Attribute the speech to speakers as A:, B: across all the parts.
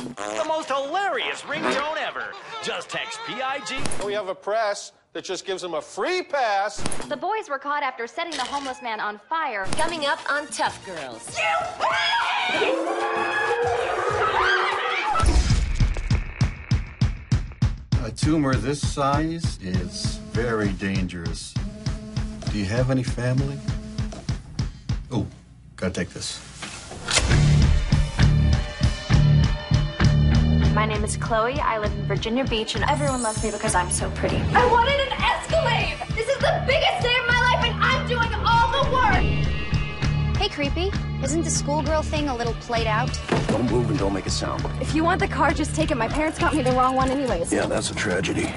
A: The most hilarious ringtone ever. Just text PIG.
B: We have a press that just gives them a free pass.
C: The boys were caught after setting the homeless man on fire.
D: Coming up on Tough Girls.
E: A tumor this size is very dangerous. Do you have any family? Oh, gotta take this.
C: My name is Chloe. I live in Virginia Beach, and everyone loves me because I'm so pretty.
F: I wanted an Escalade! This is the biggest day of my life, and I'm doing all the work!
G: Hey, creepy. Isn't the schoolgirl thing a little played out?
H: Don't move and don't make a sound.
F: If you want the car, just take it. My parents got me the wrong one anyways.
H: Yeah, that's a tragedy.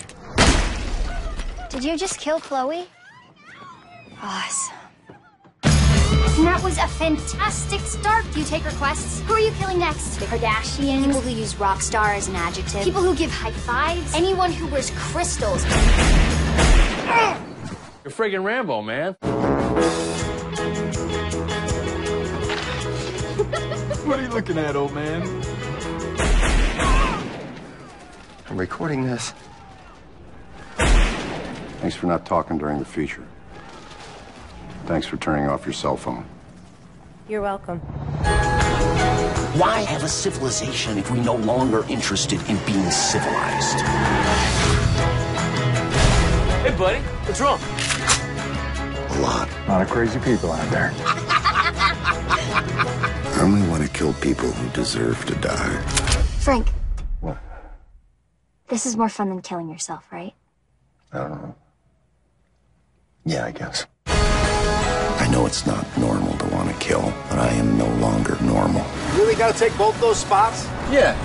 G: Did you just kill Chloe? Awesome. That was a fantastic start. Do you take requests? Who are you killing next? The Kardashians? People who use rock star as an adjective? People who give high fives? Anyone who wears crystals?
I: You're friggin' Rambo, man.
E: What are you looking at, old man?
H: I'm recording this. Thanks for not talking during the feature. Thanks for turning off your cell phone.
D: You're welcome.
J: Why have a civilization if we're no longer interested in being civilized?
I: Hey, buddy, what's wrong?
H: A lot.
E: A lot of crazy people out there.
H: I only want to kill people who deserve to die.
G: Frank,
H: What?
G: this is more fun than killing yourself, right?
H: I don't know. Yeah, I guess. I know it's not normal to want to kill,
B: Really gotta take both those spots?
E: Yeah,